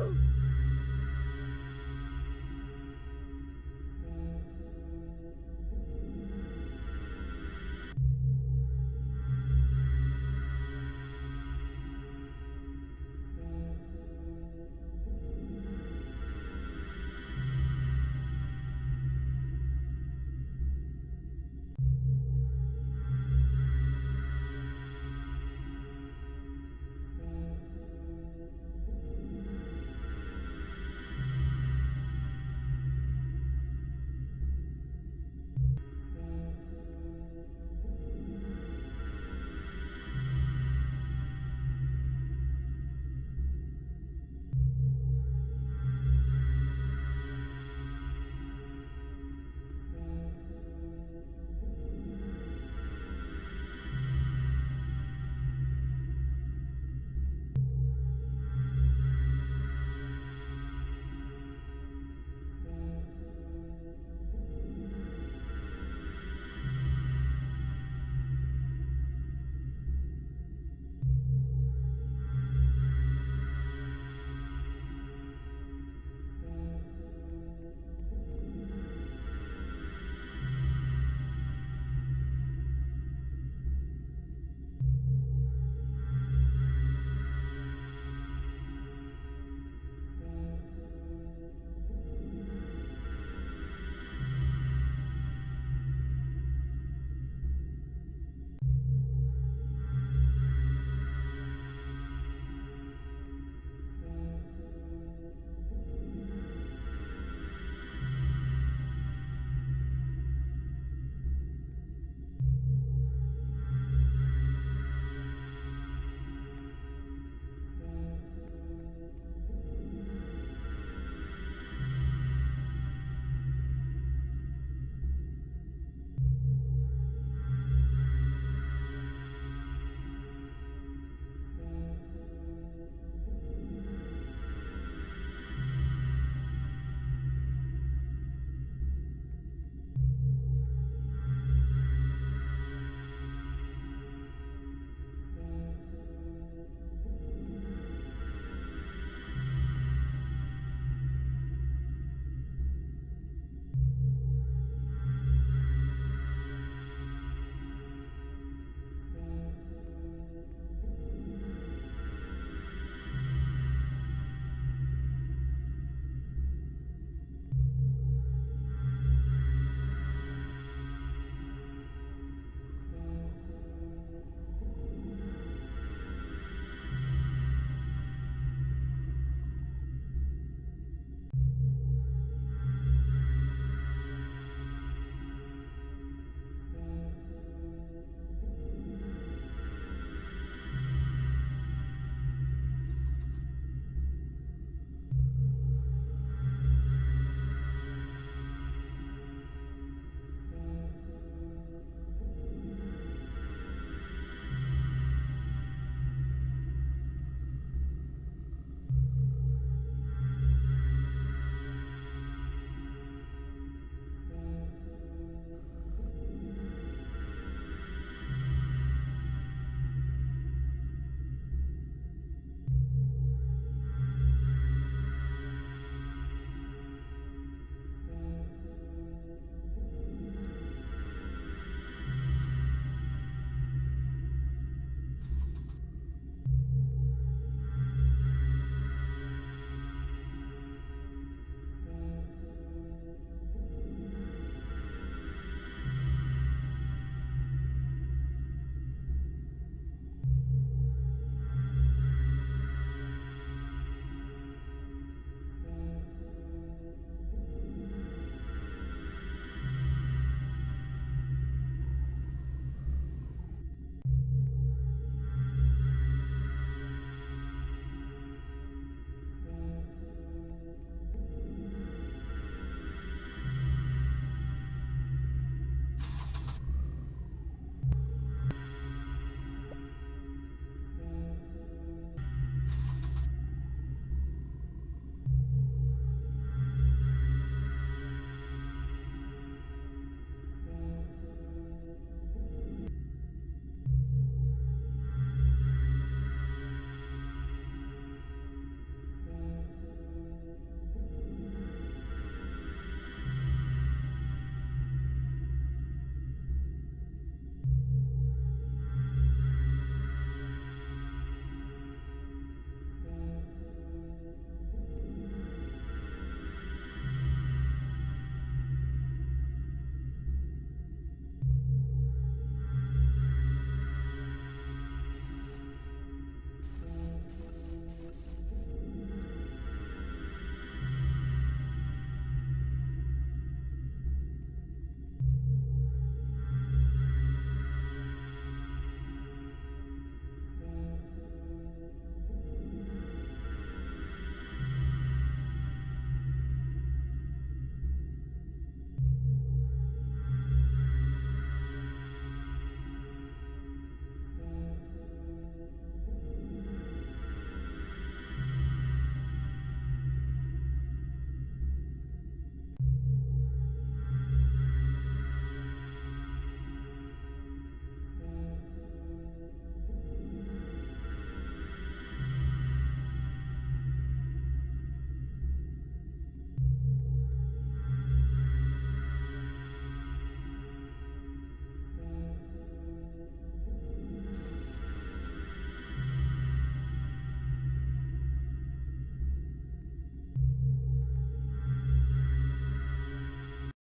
Ooh.